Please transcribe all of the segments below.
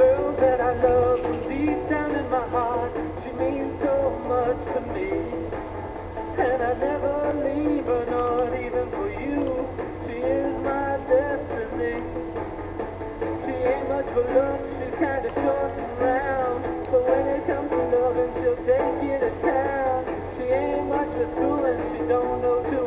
girl that I love deep down in my heart, she means so much to me. And I never leave her, not even for you. She is my destiny. She ain't much for luck, she's kinda short and round. But when it comes to loving, she'll take you to town. She ain't much for school and she don't know too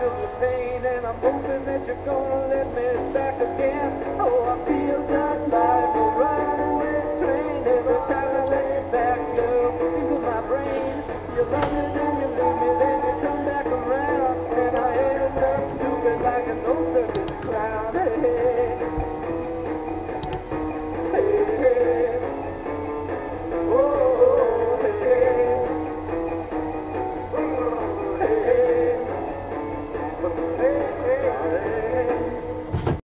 feel the pain and I'm hoping that you're gonna let me back again.